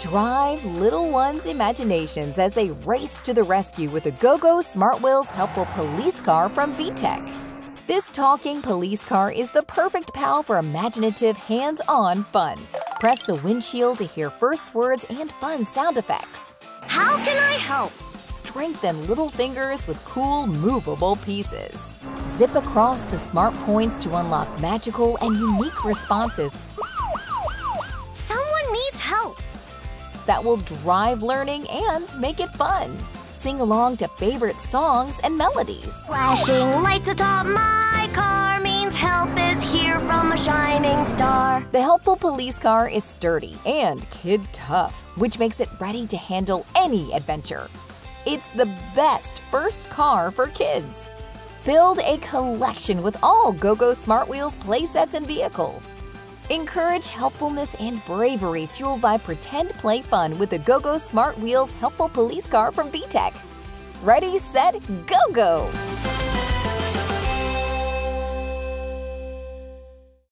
Drive little ones' imaginations as they race to the rescue with the GoGo Smart Wheels helpful police car from VTech. This talking police car is the perfect pal for imaginative, hands-on fun. Press the windshield to hear first words and fun sound effects. How can I help? Strengthen little fingers with cool, movable pieces. Zip across the smart points to unlock magical and unique responses Someone needs help. That will drive learning and make it fun. Sing along to favorite songs and melodies. Flashing lights atop my car means help is here from a shining star. The helpful police car is sturdy and kid tough, which makes it ready to handle any adventure. It's the best first car for kids. Build a collection with all GoGo Smart Wheels playsets and vehicles. Encourage helpfulness and bravery fueled by pretend play fun with the GoGo Smart Wheels helpful police car from VTech. Ready, set, go go!